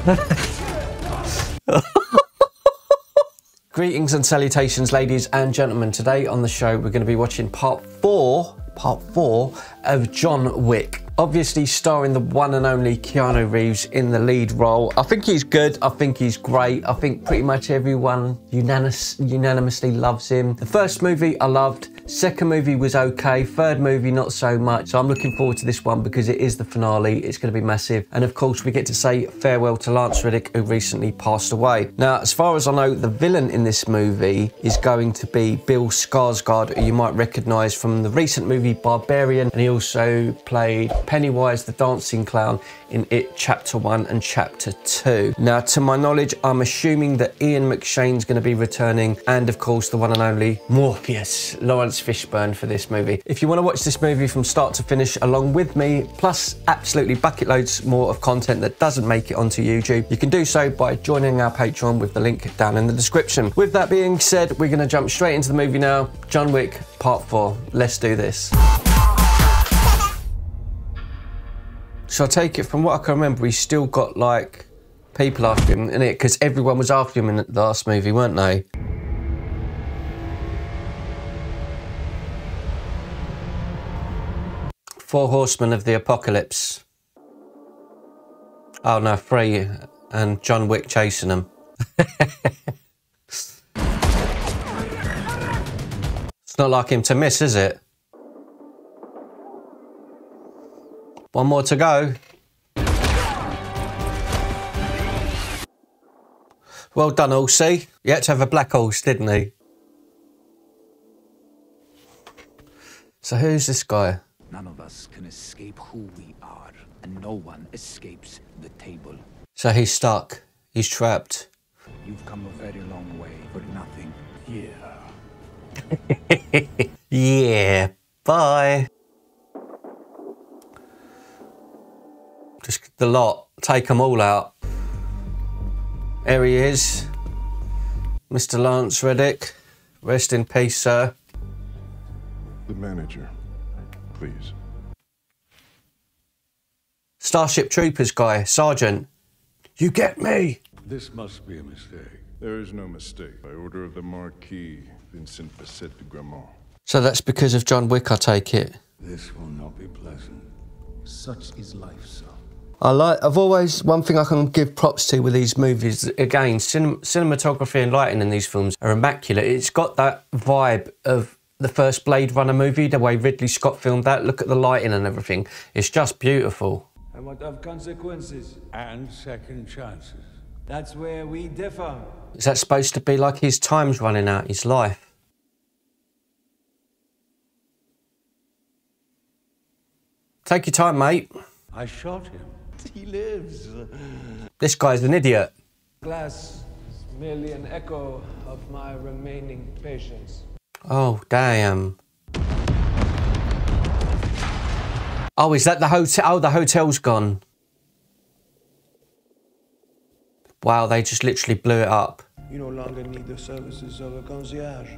Greetings and salutations, ladies and gentlemen. Today on the show, we're going to be watching part four, part four of John Wick. Obviously, starring the one and only Keanu Reeves in the lead role. I think he's good. I think he's great. I think pretty much everyone unanimous, unanimously loves him. The first movie I loved. Second movie was okay. Third movie, not so much. So I'm looking forward to this one because it is the finale. It's going to be massive. And of course, we get to say farewell to Lance Reddick, who recently passed away. Now, as far as I know, the villain in this movie is going to be Bill Skarsgård, who you might recognise from the recent movie Barbarian. And he also played Pennywise the Dancing Clown in It Chapter 1 and Chapter 2. Now, to my knowledge, I'm assuming that Ian McShane's going to be returning and, of course, the one and only Morpheus, Fishburne for this movie. If you want to watch this movie from start to finish along with me, plus absolutely bucket loads more of content that doesn't make it onto YouTube, you can do so by joining our Patreon with the link down in the description. With that being said, we're going to jump straight into the movie now. John Wick, Part 4. Let's do this. So I take it from what I can remember, he's still got like people after him in it because everyone was after him in the last movie, weren't they? Four Horsemen of the Apocalypse. Oh no, three, and John Wick chasing them. it's not like him to miss, is it? One more to go. Well done, Horsey. He had to have a black horse, didn't he? So who's this guy? None of us can escape who we are, and no one escapes the table. So he's stuck. He's trapped. You've come a very long way for nothing. Yeah. Yeah. Bye. Just the lot. Take them all out. There he is. Mr. Lance Reddick. Rest in peace, sir. The manager, please. Starship Troopers guy, Sergeant. You get me? This must be a mistake. There is no mistake. By order of the Marquis, Vincent Bisset de Gramont. So that's because of John Wick, I take it. This will not be pleasant. Such is life, son. I like. I've always one thing I can give props to with these movies. Again, cinem- cinematography and lighting in these films are immaculate. It's got that vibe of the first Blade Runner movie, the way Ridley Scott filmed that. Look at the lighting and everything. It's just beautiful. And what of consequences? And second chances. That's where we differ. Is that supposed to be like his time's running out, his life? Take your time, mate. I shot him. He lives. This guy's an idiot. Glass is merely an echo of my remaining patience. Oh, damn. Oh, is that the hotel? Oh, the hotel's gone. Wow, they just literally blew it up. You no longer need the services of a concierge.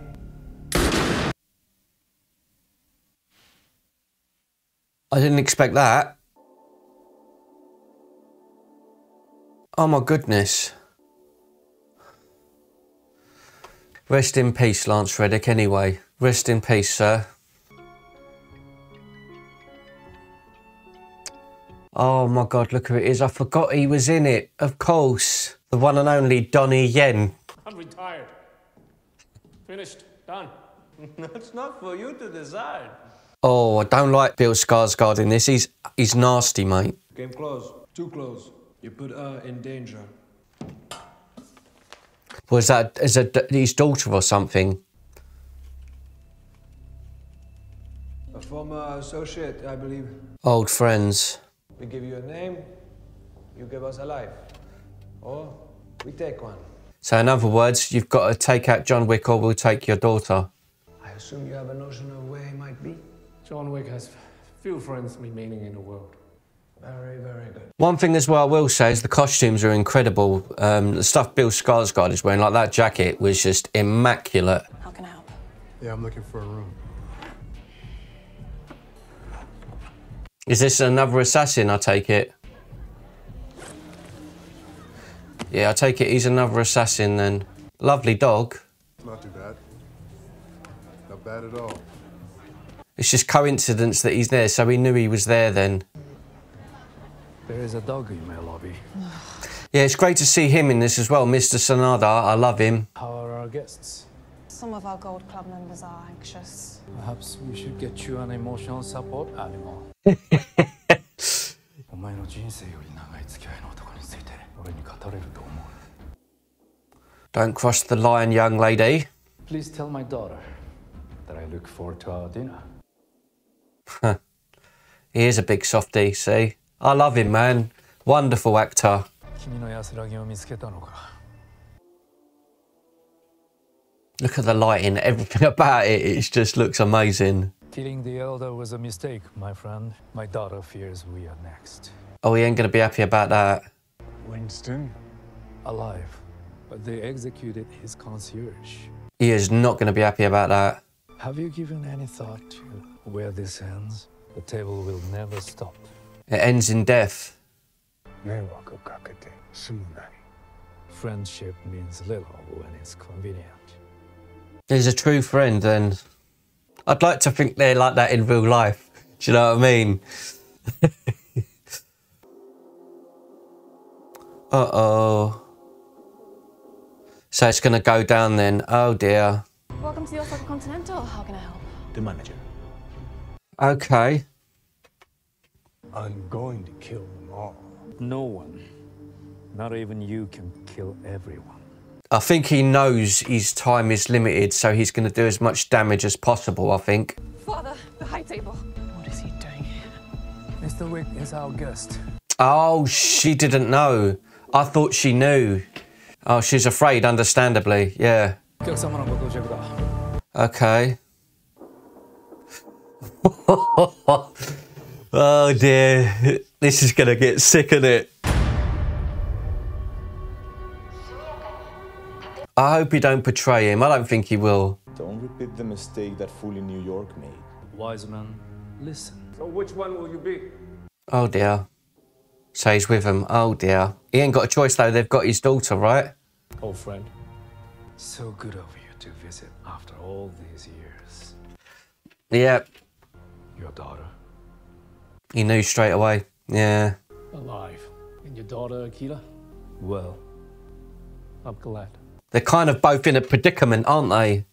I didn't expect that. Oh my goodness. Rest in peace, Lance Reddick, anyway. Rest in peace, sir. Oh my god, look who it is. I forgot he was in it. Of course. The one and only Donnie Yen. I'm retired. Finished. Done. That's not for you to decide. Oh, I don't like Bill Skarsgård in this. He's he's nasty, mate. Came close. Too close. You put her in danger. Was that is that his daughter or something? A former associate, I believe. Old friends. We give you a name, you give us a life. Or we take one. So in other words, you've got to take out John Wick or we'll take your daughter. I assume you have a notion of where he might be? John Wick has few friends remaining in the world. Very, very good. One thing as well I will say is the costumes are incredible. Um, the stuff Bill Skarsgård is wearing, like that jacket, was just immaculate. How can I help? Yeah, I'm looking for a room. Is this another assassin, I take it? Yeah, I take it he's another assassin then. Lovely dog. Not too bad. Not bad at all. It's just coincidence that he's there, so he knew he was there then. There is a dog in my lobby. Yeah, it's great to see him in this as well, Mr. Sanada. I love him. How are our guests? Some of our Gold Club members are anxious. Perhaps we should get you an emotional support animal. お前の人生より長い付き合いの男について俺に語れると思う。 Don't cross the line, young lady. Please tell my daughter that I look forward to our dinner. He is a big softie, see? I love him, man. Wonderful actor. Look at the lighting, everything about it, it just looks amazing. Killing the elder was a mistake, my friend. My daughter fears we are next. Oh, he ain't gonna be happy about that. Winston? Alive, but they executed his concierge. He is not gonna be happy about that. Have you given any thought to where this ends? The table will never stop it ends in death. Friendship means little when it's convenient. He's a true friend, and I'd like to think they're like that in real life. Do you know what I mean? uh oh. So it's going to go down then. Oh dear. Welcome to the Osaka Continental. How can I help? The manager. Okay. I'm going to kill them all. No one, not even you, can kill everyone. I think he knows his time is limited, so he's going to do as much damage as possible, I think. Father, the high table. What is he doing here? Mr. Wick is our guest. Oh, she didn't know. I thought she knew. Oh, she's afraid, understandably, yeah. Okay. oh dear. This is gonna get sick of it. I hope he don't betray him. I don't think he will. Don't repeat the mistake that fool in New York made. Wise man, listen. So which one will you be? Oh dear. So he's with him. Oh dear. He ain't got a choice though. They've got his daughter, right? Old friend. So good of you to visit after all these years. Yeah. Your daughter. He knew straight away. Yeah. Alive. And your daughter, Akira? Well, I'm glad. They're kind of both in a predicament, aren't they?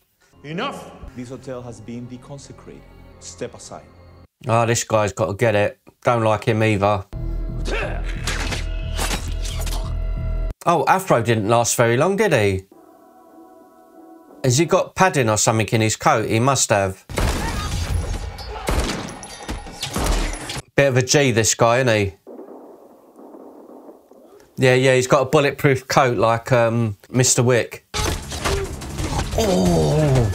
Enough! This hotel has been deconsecrated. Step aside. Oh, this guy's got to get it. Don't like him either. Oh, Afro didn't last very long, did he? Has he got padding or something in his coat? He must have. Bit of a G, this guy, isn't he? Yeah, yeah, he's got a bulletproof coat like um, Mr. Wick. Oh!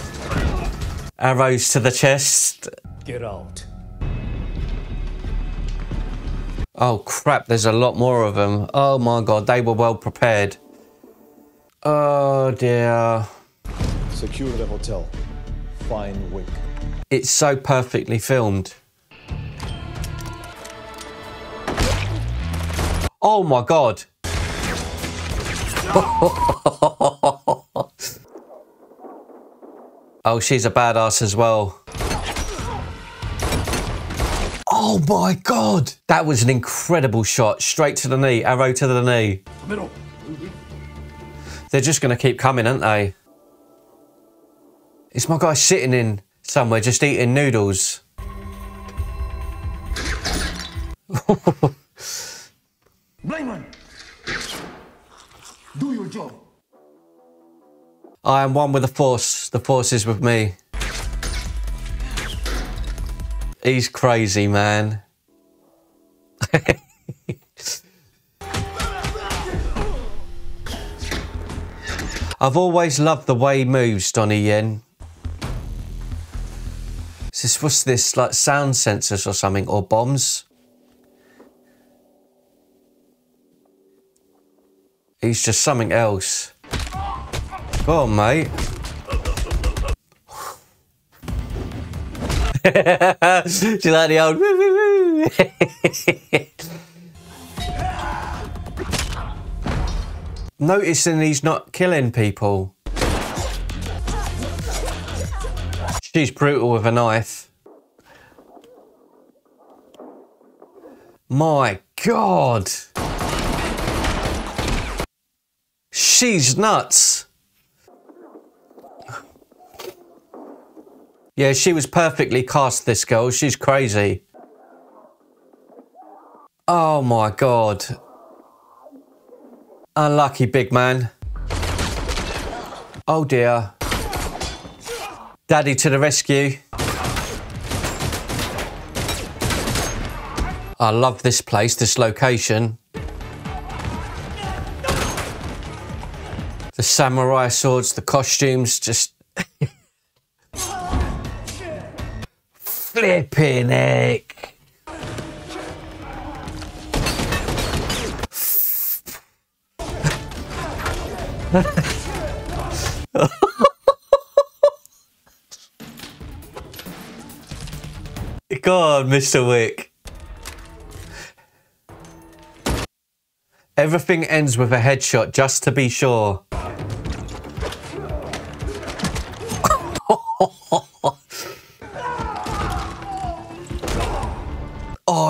Arrows to the chest. get out. Oh crap, there's a lot more of them. Oh my god, they were well prepared. Oh dear. Secure the hotel. Find Wick. It's so perfectly filmed. Oh my god. oh, she's a badass as well. Oh my god! That was an incredible shot. Straight to the knee, arrow to the knee. Middle. They're just going to keep coming, aren't they? Is my guy sitting in somewhere just eating noodles? Blayman! Do your job. I am one with the Force. The Force is with me. He's crazy, man. I've always loved the way he moves, Donnie Yen. Is this, what's this, like sound sensors or something, or bombs? He's just something else. Go on, mate. Do you like the old woo woo woo? noticing he's not killing people. She's brutal with a knife. My God. She's nuts. Yeah, she was perfectly cast, this girl. She's crazy. Oh my God. Unlucky, big man. Oh dear. Daddy to the rescue. I love this place, this location. Samurai swords, the costumes, just flipping heck. God, Mr. Wick. Everything ends with a headshot just to be sure.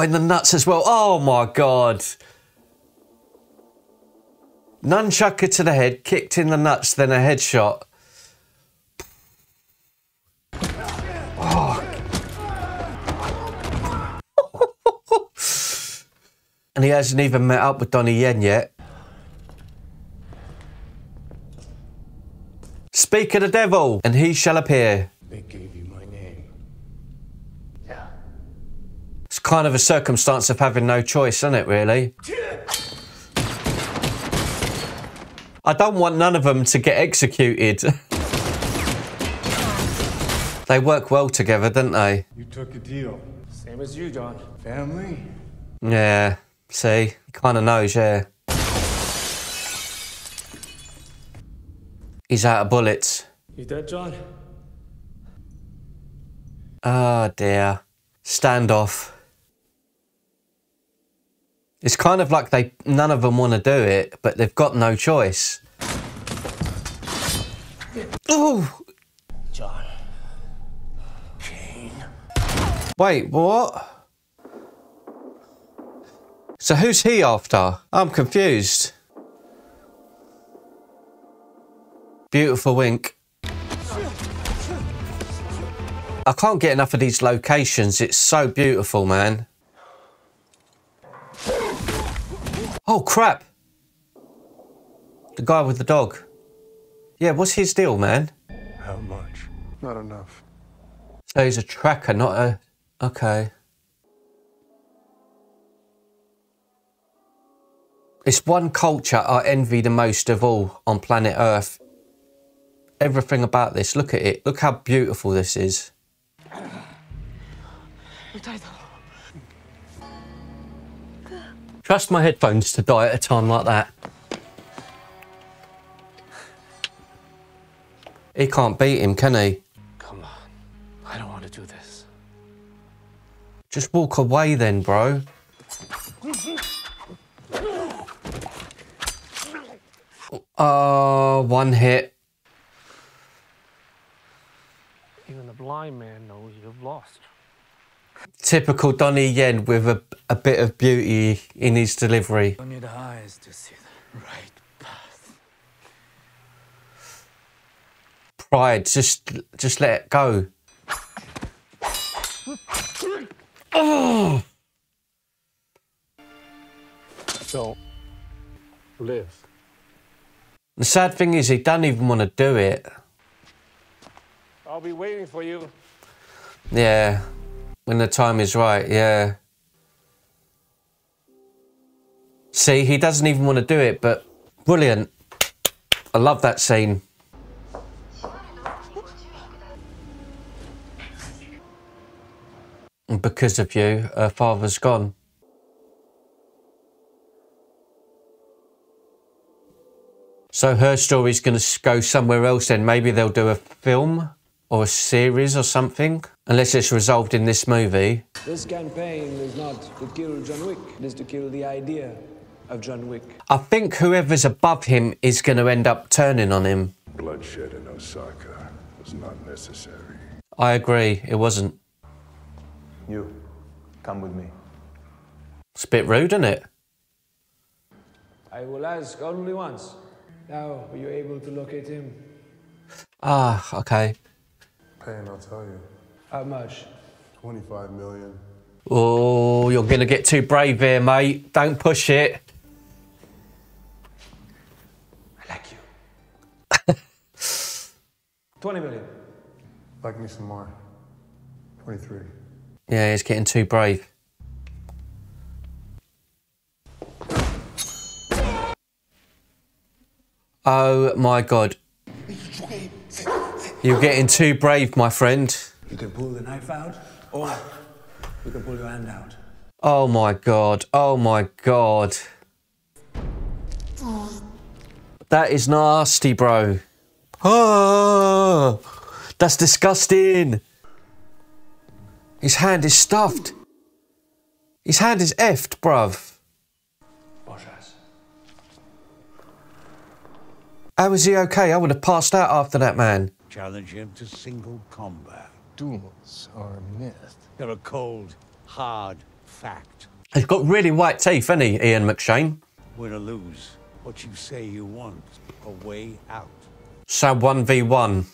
In the nuts as well. Oh my god. Nunchucker to the head, kicked in the nuts, then a headshot. and he hasn't even met up with Donnie Yen yet. Speak of the devil, and he shall appear. They gave you my name. Yeah. It's kind of a circumstance of having no choice, isn't it, really? I don't want none of them to get executed. they work well together, don't they? You took a deal. Same as you, John. Family? Yeah, see? He kind of knows, yeah. He's out of bullets. You dead, John? Oh dear. Standoff. It's kind of like they none of them want to do it, but they've got no choice. Oh! John. Kane. Wait, what? So who's he after? I'm confused. Beautiful wink. I can't get enough of these locations. It's so beautiful, man. Oh, crap. The guy with the dog. Yeah, what's his deal, man? How much? Not enough. So he's a tracker, not a... Okay. It's one culture I envy the most of all on planet Earth. Everything about this, look at it. Look how beautiful this is. Trust my headphones to die at a time like that. He can't beat him, can he? Come on. I don't want to do this. Just walk away then, bro. Oh, one hit. Even the blind man knows you've lost. Typical Donnie Yen with a, a bit of beauty in his delivery. You need eyes to see the right path. Pride, just just let it go. So, live. The sad thing is he doesn't even want to do it. I'll be waiting for you. Yeah, when the time is right, yeah. See, he doesn't even want to do it, but brilliant. I love that scene. And because of you, her father's gone. So her story's going to go somewhere else then. Maybe they'll do a film or a series or something. Unless it's resolved in this movie. This campaign is not to kill John Wick, it is to kill the idea of John Wick. I think whoever's above him is going to end up turning on him. Bloodshed in Osaka was not necessary. I agree, it wasn't. You, come with me. It's a bit rude, isn't it? I will ask only once. Now, are you able to locate him? Ah, okay. Pay and I'll tell you. How much? 25 million. Oh, you're going to get too brave here, mate. Don't push it. I like you. 20 million. Like me some more. 23. Yeah, he's getting too brave. Oh my god. You're getting too brave, my friend. You can pull the knife out, or you can pull your hand out. Oh my god. Oh my god. That is nasty, bro. Oh, that's disgusting. His hand is stuffed. His hand is effed, bruv. How is he okay? I would have passed out after that, man. Challenge him to single combat. Duels are a myth. They're a cold, hard fact. He's got really white teeth, hasn't he, Ian McShane? Win or lose, what you say you want, a way out. So 1v1.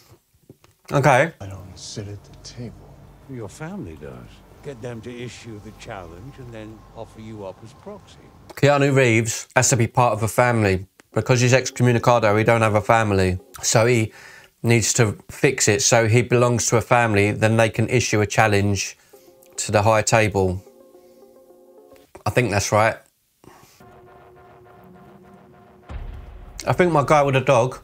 Okay. I don't sit at the table. Your family does. Get them to issue the challenge and then offer you up as proxy. Keanu Reeves has to be part of a family. Because he's excommunicado, he don't have a family. So he needs to fix it so he belongs to a family, then they can issue a challenge to the high table. I think that's right. I think my guy with the dog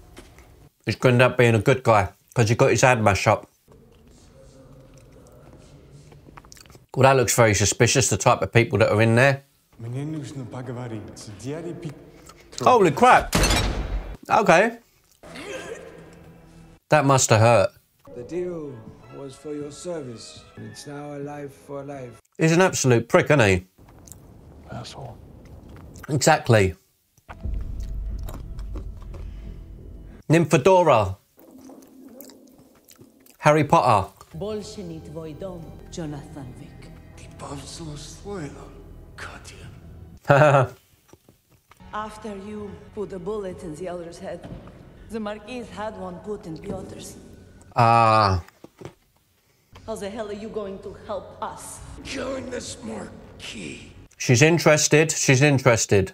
is going to end up being a good guy because he got his hand mashed up. Well, that looks very suspicious, the type of people that are in there. Holy crap! Okay. That must have hurt. The deal was for your service. It's now a life for a life. He's an absolute prick, isn't he? Asshole. Exactly. Nymphadora. Harry Potter. Bolshenit Voidom, Jonathan Vick. After you put a bullet in the other's head, the Marquis had one put in Piotr's. Ah, How the hell are you going to help us? Join this Marquis. she's interested. She's interested.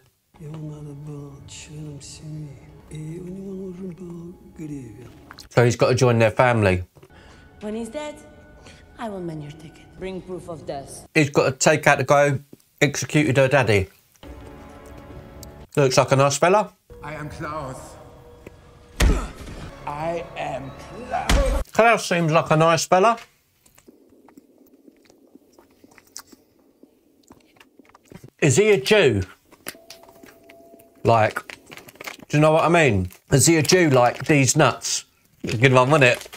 So he's got to join their family. When he's dead, I will mend your ticket. Bring proof of death. He's got to take out the guy who executed her daddy. Looks like a nice fella. I am Klaus. I am Klaus seems like a nice fella. Is he a Jew? Like, do you know what I mean? Is he a Jew like these nuts? Good one, wasn't it?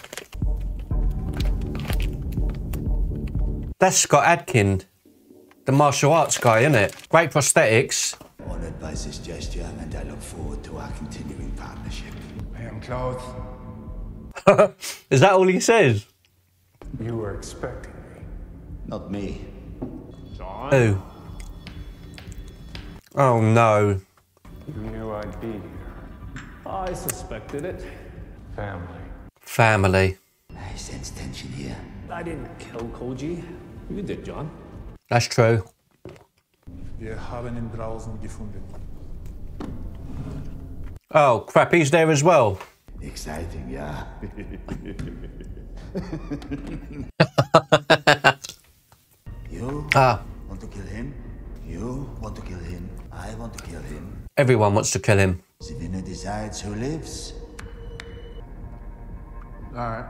That's Scott Adkin, the martial arts guy, isn't it? Great prosthetics. honored by this gesture, and I am Klaus. Is that all he says? You were expecting me. Not me. Who? Oh no. You knew I'd be here. I suspected it. Family. Family. I sense tension here. I didn't kill Koji. You did, John. That's true. Wir haben ihn draußen gefunden. Oh crap, he's there as well. Exciting, yeah. you Ah, want to kill him? You want to kill him? I want to kill him. everyone wants to kill him. The winner decides who lives. Alright.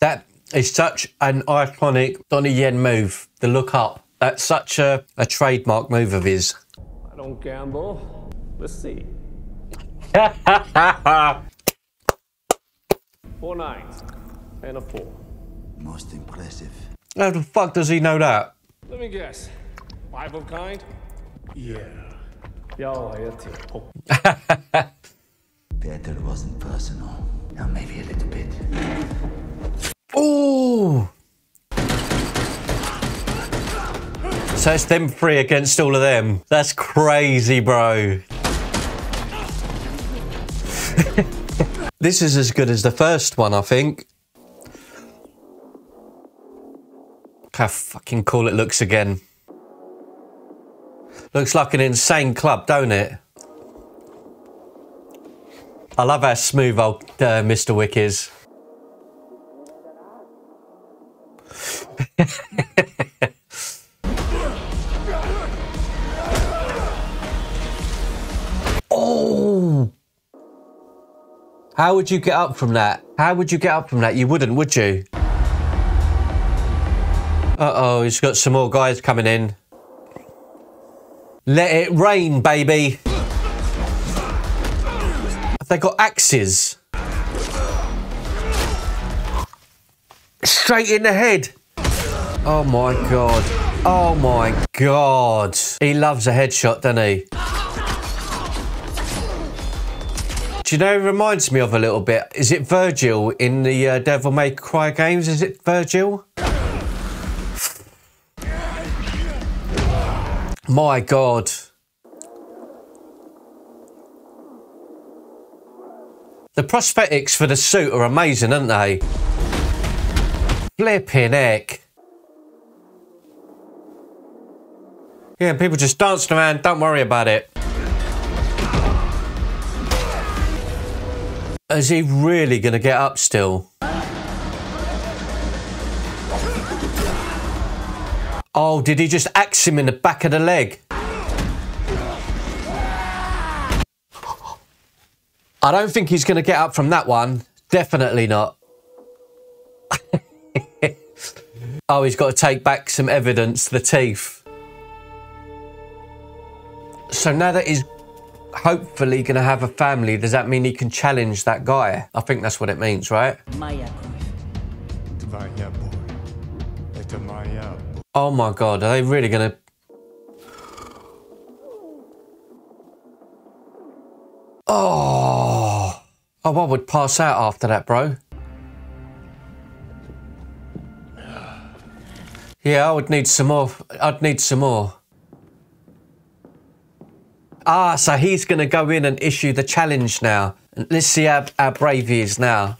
That is such an iconic Donnie Yen move. The look up. That's such a, a trademark move of his. I don't gamble. Let's see. Four nines and a four. Most impressive. How the fuck does he know that? Let me guess. Five of kind? Yeah. Peter wasn't personal. Now maybe a little bit. Ooh! So it's them three against all of them. That's crazy, bro. this is as good as the first one, I think. Look how fucking cool it looks again. Looks like an insane club, don't it? I love how smooth old uh, Mr. Wick is. oh! How would you get up from that? How would you get up from that? You wouldn't, would you? Uh-oh, he's got some more guys coming in. Let it rain, baby. Have they got axes? Straight in the head. Oh my god. Oh my god. He loves a headshot, doesn't he? Do you know, it reminds me of a little bit. Is it Virgil in the uh, Devil May Cry games? Is it Virgil? My God. The prosthetics for the suit are amazing, aren't they? Flipping heck. Yeah, people just dancing around, don't worry about it. Is he really going to get up still? Oh, did he just axe him in the back of the leg? I don't think he's going to get up from that one. Definitely not. oh, he's got to take back some evidence, the teeth. So now that he's hopefully going to have a family, does that mean he can challenge that guy? I think that's what it means, right? Oh my god, are they really going to... Oh... Oh, I would pass out after that, bro. Yeah, I would need some more. I'd need some more. Ah, so he's going to go in and issue the challenge now. Let's see how, how brave he is now.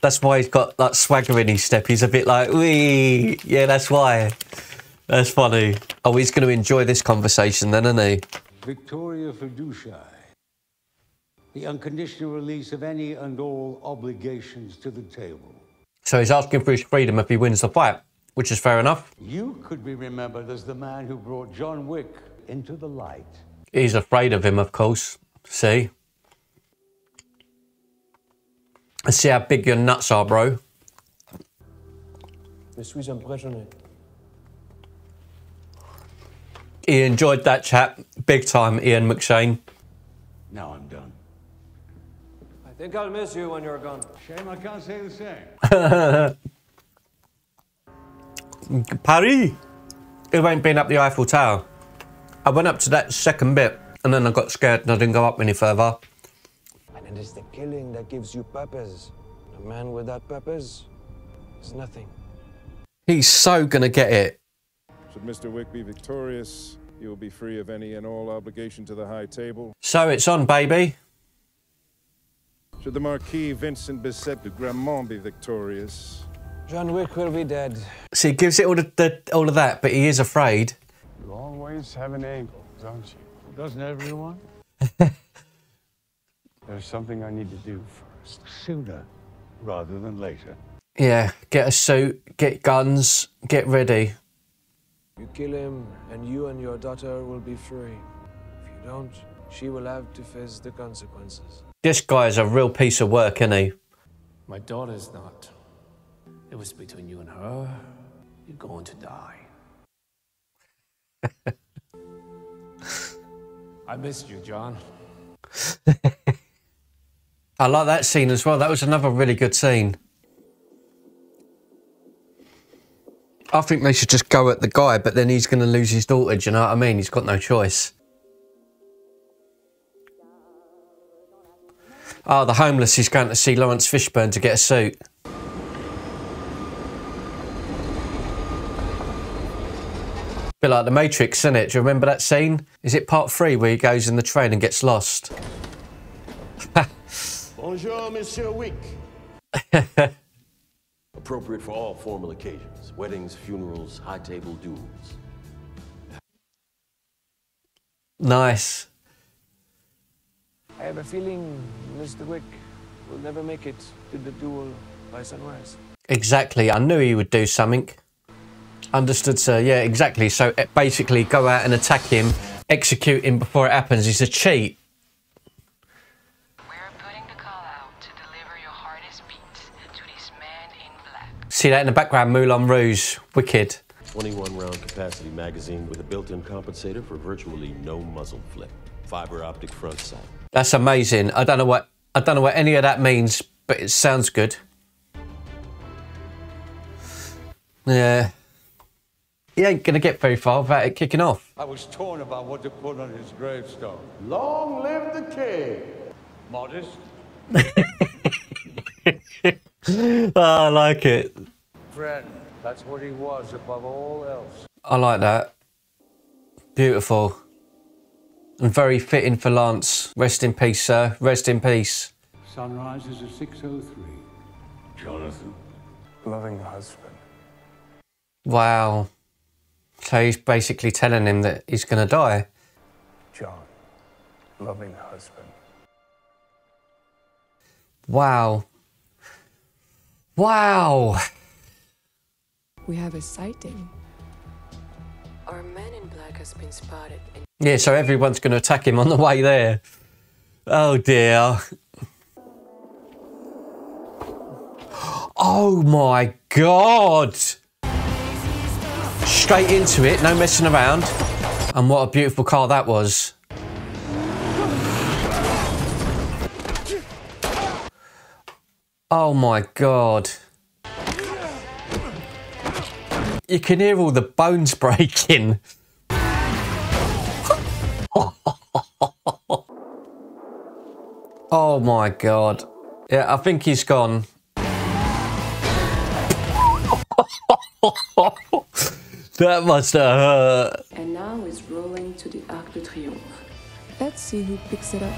That's why he's got that swagger in his step. He's a bit like, wee. Yeah, that's why. That's funny. Oh, he's going to enjoy this conversation then, isn't he? Victoria Fiduciae. The unconditional release of any and all obligations to the table. So he's asking for his freedom if he wins the fight, which is fair enough. You could be remembered as the man who brought John Wick into the light. He's afraid of him, of course. See? Let's see how big your nuts are, bro. Je suis un. He enjoyed that chat big time, Ian McShane. Now I'm done. I think I'll miss you when you're gone. Shame I can't say the same. Paris! Who ain't been up the Eiffel Tower? I went up to that second bit and then I got scared and I didn't go up any further. And it is the killing that gives you purpose. A man without purpose is nothing. He's so gonna get it. Should Mr. Wick be victorious, he will be free of any and all obligation to the High Table. So it's on, baby. Should the Marquis Vincent Bisset de Gramont be victorious, John Wick will be dead. So he gives it all, the, the, all of that, but he is afraid. You always have an angle, don't you? Doesn't everyone? There's something I need to do first. Sooner rather than later. Yeah, get a suit, get guns, get ready. You kill him, and you and your daughter will be free. If you don't, she will have to face the consequences. This guy is a real piece of work, isn't he? My daughter's not. It was between you and her. You're going to die. I missed you, John. I like that scene as well. That was another really good scene. I think they should just go at the guy, but then he's going to lose his daughter. Do you know what I mean? He's got no choice. Oh, the homeless is going to see Laurence Fishburne to get a suit. Bit like the Matrix, isn't it? Do you remember that scene? Is it part three where he goes in the train and gets lost? Bonjour, Monsieur Wick. Appropriate for all formal occasions weddings, funerals, high table duels. Nice. I have a feeling Mr. Wick will never make it to the duel by sunrise. Exactly. I knew he would do something. Understood, sir. Yeah, exactly. So eh, basically, go out and attack him, execute him before it happens. He's a cheat. See that in the background, Moulin Rouge, wicked. 21 round capacity magazine with a built in compensator for virtually no muzzle flip. Fiber optic front sight. That's amazing. I don't know what I don't know what any of that means, but it sounds good. Yeah. He ain't gonna get very far without it kicking off. I was torn about what to put on his gravestone. Long live the king! Modest, oh, I like it. friend. That's what he was above all else. I like that. Beautiful. And very fitting for Lance. Rest in peace, sir. Rest in peace. Sunrise is at 6.03. Jonathan. Loving husband. Wow. So he's basically telling him that he's going to die. John. Loving husband. Wow. Wow. We have a sighting. Our man in black has been spotted. And Yeah, so everyone's going to attack him on the way there. Oh dear. Oh my god. Straight into it, no messing around. And what a beautiful car that was. Oh my god. You can hear all the bones breaking. Oh my god. Yeah, I think he's gone. that must have hurt. And now it's rolling to the Arc de Triomphe. Let's see who picks it up.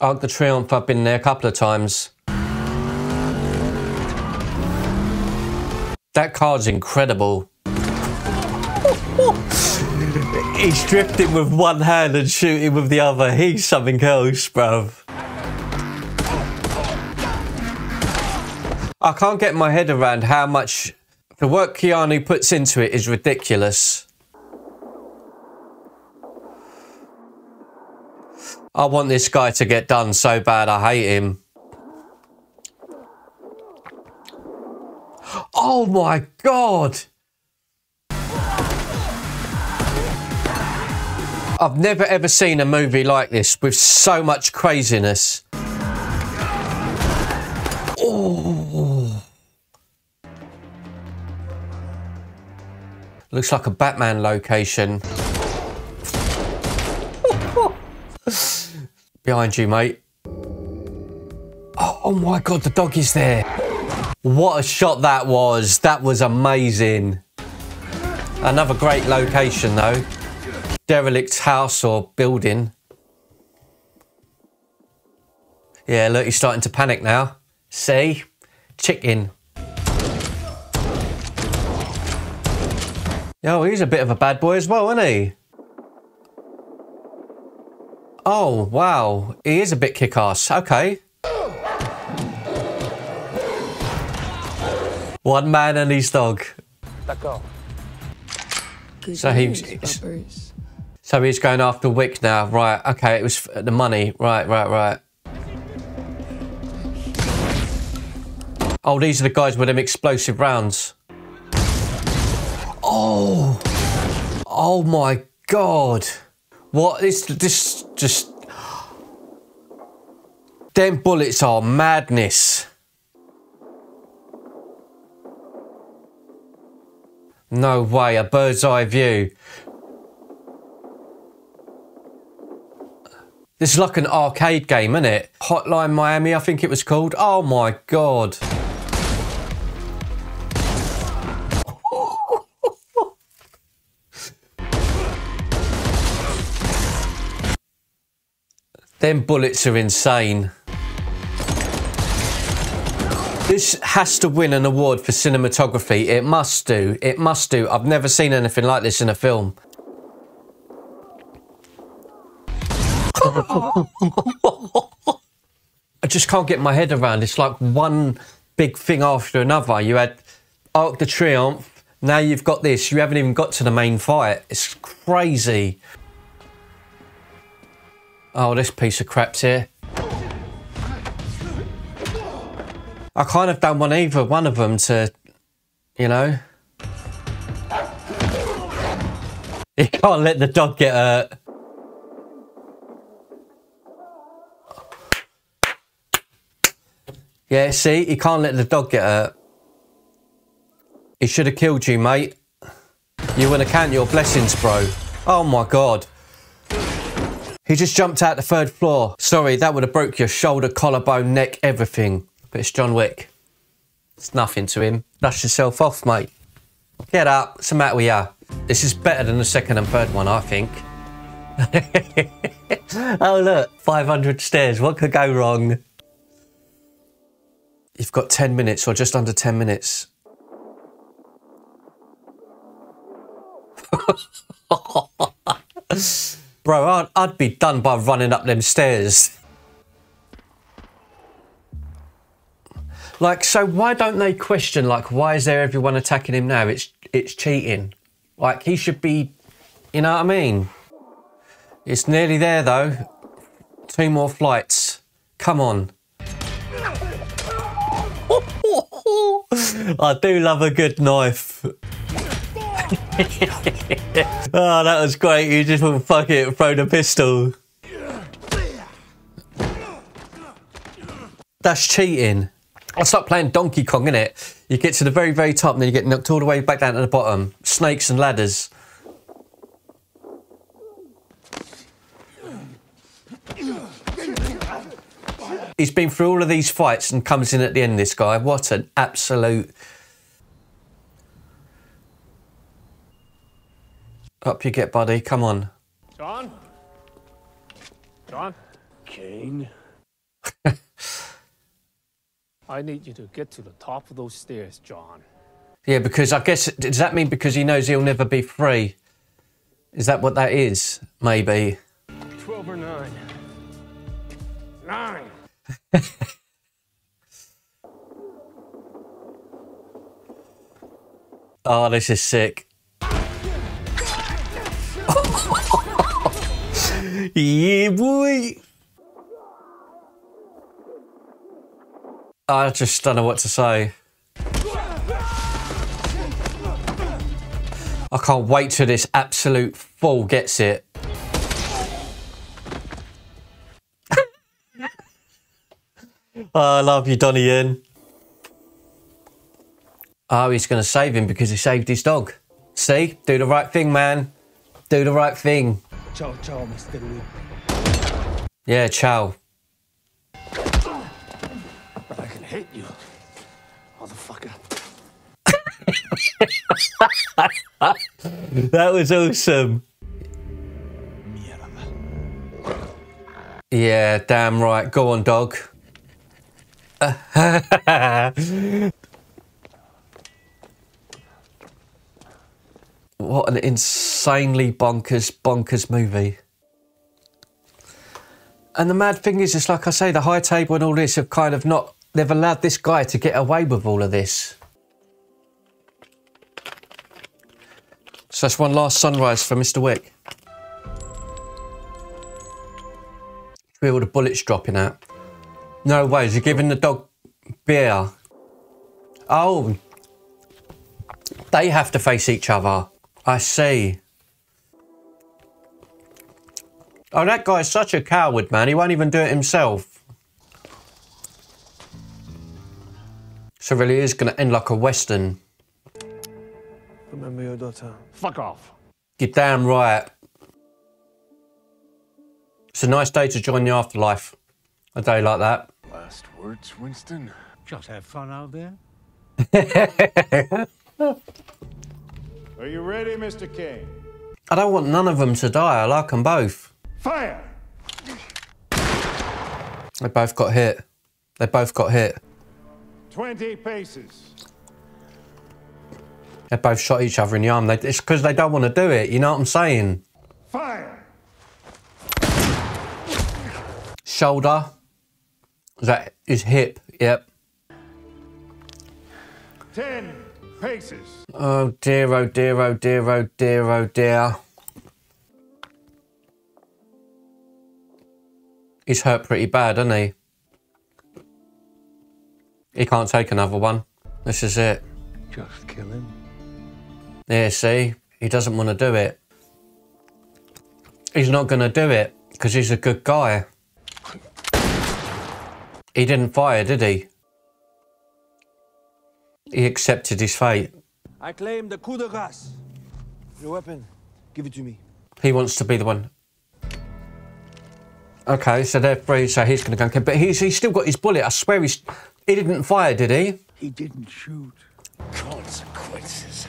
Arc de Triomphe, I've been there a couple of times. That card's incredible. He's drifting with one hand and shooting with the other. He's something else, bruv. I can't get my head around how much the work Keanu puts into it is ridiculous. I want this guy to get done so bad. I hate him. Oh my god! I've never ever seen a movie like this with so much craziness. Oh. Looks like a Batman location. Behind you, mate. Oh, oh my god, the dog is there. What a shot that was. That was amazing. Another great location, though. Derelict house or building. Yeah, look, he's starting to panic now. See? Chicken. Oh, he's a bit of a bad boy as well, isn't he? Oh, wow. He is a bit kick-ass. Okay. One man and his dog. So he- news, robbers. So he's going after Wick now. Right, okay, it was the money. Right, right, right. Oh, these are the guys with them explosive rounds. Oh! Oh my god! What is this? Just. Them bullets are madness. No way, a bird's eye view. This is like an arcade game, isn't it? Hotline Miami, I think it was called. Oh my god. Them bullets are insane. This has to win an award for cinematography. It must do. It must do. I've never seen anything like this in a film. I just can't get my head around. It's like one big thing after another. You had Arc de Triomphe. Now you've got this. You haven't even got to the main fight. It's crazy. Oh, this piece of crap's here. I kind of don't want either one of them to, you know. You can't let the dog get hurt. Yeah, see, he can't let the dog get hurt. He should have killed you, mate. You want to count your blessings, bro. Oh my god. He just jumped out the third floor. Sorry, that would have broke your shoulder, collarbone, neck, everything. But it's John Wick. It's nothing to him. Dust yourself off, mate. Get up. What's the matter with you? This is better than the second and third one, I think. oh, look. 500 stairs. What could go wrong? You've got 10 minutes or just under 10 minutes. Bro, I'd, I'd be done by running up them stairs. Like, so why don't they question, like, why is there everyone attacking him now? It's, it's cheating. Like, he should be, you know what I mean? It's nearly there, though. Two more flights. Come on. I do love a good knife. oh, that was great. You just went, fuck it, throw the pistol. That's cheating. It's like playing Donkey Kong, innit? You get to the very, very top and then you get knocked all the way back down to the bottom. Snakes and ladders. He's been through all of these fights and comes in at the end, this guy. What an absolute... Up you get, buddy. Come on. John? John? Caine? I need you to get to the top of those stairs, John. Yeah, because I guess, does that mean because he knows he'll never be free? Is that what that is? Maybe. 12 or 9. 9! oh, ah, this is sick. Yeah, boy. I just don't know what to say. I can't wait till this absolute fool gets it. I love you, Donnie Yen. Oh, he's going to save him because he saved his dog. See? Do the right thing, man. Do the right thing. Ciao, ciao, Mr. Yeah, ciao. But I can hit you, motherfucker. that was awesome. Yeah, damn right. Go on, dog. what an insanely bonkers, bonkers movie. And the mad thing is, it's like I say, the high table and all this have kind of not, they've allowed this guy to get away with all of this. So that's one last sunrise for Mr. Wick. Where all the bullets dropping out. No ways, you're giving the dog beer. Oh, they have to face each other. I see. Oh, that guy's such a coward, man. He won't even do it himself. So really is going to end like a western. Remember your daughter. Fuck off. You're damn right. It's a nice day to join the afterlife. A day like that. Last words, Winston? Just have fun out there. Are you ready, Mr. King? I don't want none of them to die. I like them both. Fire! They both got hit. They both got hit. 20 paces. They both shot each other in the arm. They, it's because they don't want to do it. You know what I'm saying? Fire! Shoulder. Is that is hip. Yep. 10 paces. Oh dear, oh dear, oh dear, oh dear, oh dear. He's hurt pretty bad, isn't he? He can't take another one. This is it. Just kill him. Yeah, see? He doesn't want to do it. He's not going to do it because he's a good guy. He didn't fire, did he? He accepted his fate. I claim the coup de grace. Your weapon. Give it to me. He wants to be the one. Okay, so they're free, so he's going to go and kill. But he's, he's still got his bullet. I swear he's, he didn't fire, did he? He didn't shoot. Consequences.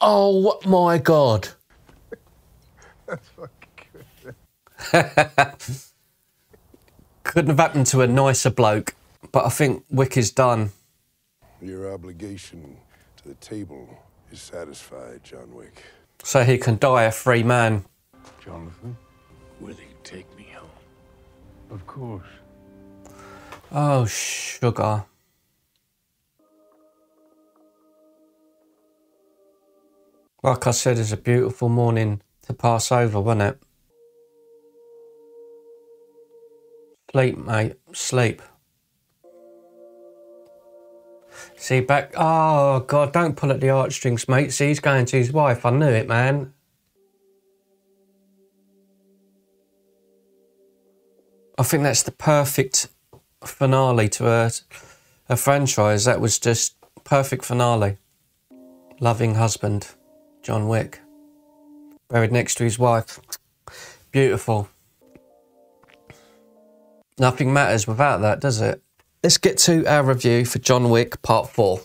Oh my god. That's fucking good. Couldn't have happened to a nicer bloke, but I think Wick is done. Your obligation to the table is satisfied, John Wick. So he can die a free man. Jonathan? Will you take me home? Of course. Oh, sugar. Like I said, it's a beautiful morning to pass over, wasn't it? Sleep, mate. Sleep. See, back. Oh, God, don't pull at the heartstrings, mate. See, he's going to his wife. I knew it, man. I think that's the perfect finale to a, a franchise. That was just perfect finale. Loving husband, John Wick. Buried next to his wife. Beautiful. Nothing matters without that, does it? Let's get to our review for John Wick Part 4.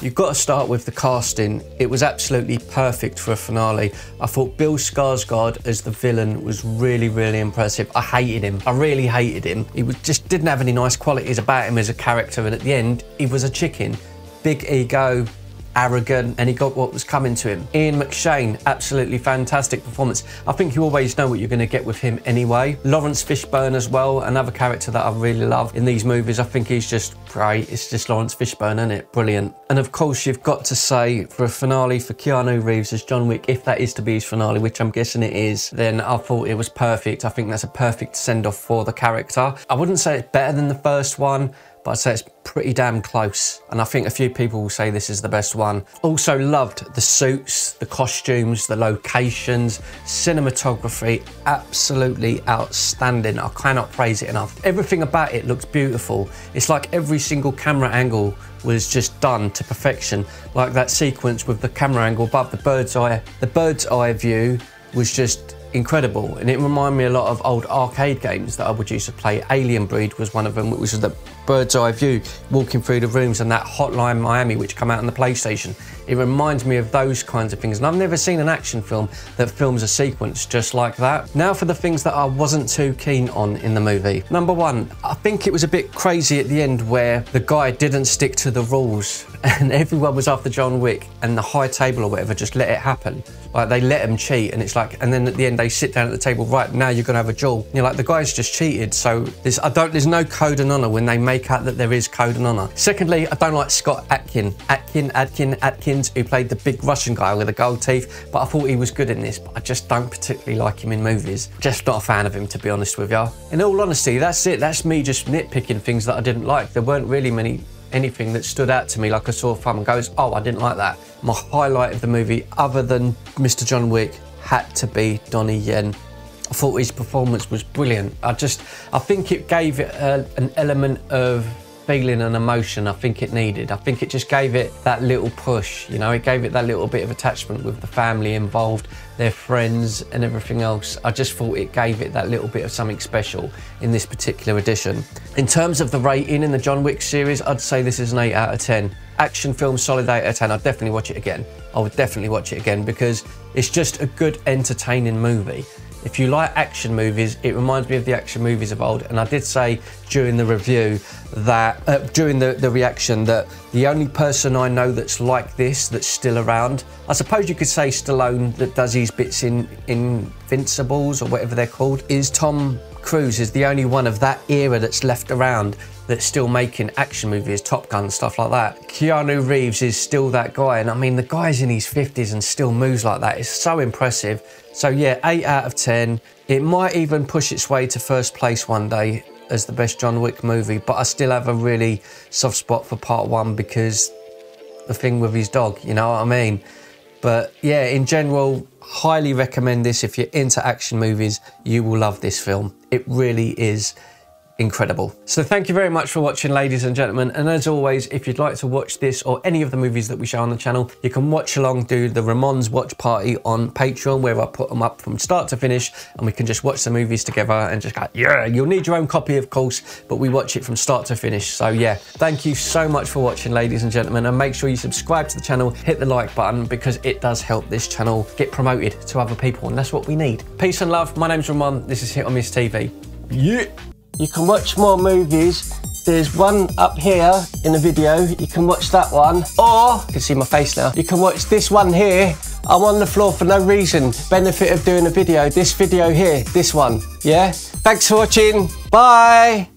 You've got to start with the casting. It was absolutely perfect for a finale. I thought Bill Skarsgård as the villain was really, really impressive. I hated him. I really hated him. He was, just didn't have any nice qualities about him as a character, and at the end, he was a chicken. Big ego, arrogant, and he got what was coming to him. Ian McShane, absolutely fantastic performance. I think you always know what you're going to get with him anyway. Laurence Fishburne as well, another character that I really love in these movies. I think he's just great. It's just Laurence Fishburne, isn't it? Brilliant. And of course, you've got to say for a finale for Keanu Reeves as John Wick, if that is to be his finale, which I'm guessing it is, then I thought it was perfect. I think that's a perfect send off for the character. I wouldn't say it's better than the first one but I'd say it's pretty damn close. And I think a few people will say this is the best one. Also loved the suits, the costumes, the locations, cinematography, absolutely outstanding. I cannot praise it enough. Everything about it looks beautiful. It's like every single camera angle was just done to perfection. Like that sequence with the camera angle above the bird's eye, the bird's eye view was just incredible and it reminded me a lot of old arcade games that I would used to play. Alien Breed was one of them, which was the bird's eye view, walking through the rooms and that Hotline Miami which come out on the PlayStation. It reminds me of those kinds of things and I've never seen an action film that films a sequence just like that. Now for the things that I wasn't too keen on in the movie. Number one, I think it was a bit crazy at the end where the guy didn't stick to the rules and everyone was after John Wick and the high table or whatever just let it happen. Like they let him cheat and it's like, and then at the end they sit down at the table, right, now you're gonna have a duel. And you're like, the guy's just cheated. So there's, I don't, there's no code and honor when they make out that there is code and honor. Secondly, I don't like Scott Atkin. Atkin, Atkin, Adkins, who played the big Russian guy with the gold teeth, but I thought he was good in this, but I just don't particularly like him in movies. Just not a fan of him, to be honest with you. In all honesty, that's it. That's me just nitpicking things that I didn't like. There weren't really many anything that stood out to me like I saw a film and goes, oh, I didn't like that. My highlight of the movie, other than Mr. John Wick, had to be Donnie Yen. I thought his performance was brilliant. I just, I think it gave it a, an element of feeling and emotion I think it needed. I think it just gave it that little push, you know, it gave it that little bit of attachment with the family involved, their friends and everything else. I just thought it gave it that little bit of something special in this particular edition. In terms of the rating in the John Wick series, I'd say this is an 8 out of 10. Action film, solid 8 out of 10. I'd definitely watch it again. I would definitely watch it again because it's just a good, entertaining movie. If you like action movies, it reminds me of the action movies of old. And I did say during the review that, uh, during the, the reaction, that the only person I know that's like this, that's still around, I suppose you could say Stallone that does his bits in Invincibles or whatever they're called, is Tom Cruise is the only one of that era that's left around that's still making action movies, Top Gun, stuff like that. Keanu Reeves is still that guy. And I mean, the guy's in his 50s and still moves like that. It's so impressive. So yeah, 8 out of 10. It might even push its way to first place one day as the best John Wick movie, but I still have a really soft spot for part one because the thing with his dog, you know what I mean? But yeah, in general, highly recommend this. If you're into action movies, you will love this film. It really is incredible. So thank you very much for watching ladies and gentlemen. And as always if you'd like to watch this or any of the movies that we show on the channel you can watch along do the Ramon's watch party on Patreon where I put them up from start to finish and we can just watch the movies together and just go yeah you'll need your own copy of course but we watch it from start to finish. So yeah thank you so much for watching ladies and gentlemen and make sure you subscribe to the channel hit the like button because it does help this channel get promoted to other people and that's what we need. Peace and love. My name's Ramon. This is Hit or Miss TV yeah you can watch more movies. There's one up here in the video. You can watch that one. Or, you can see my face now. You can watch this one here. I'm on the floor for no reason. Benefit of doing a video. This video here, this one. Yeah? Thanks for watching. Bye.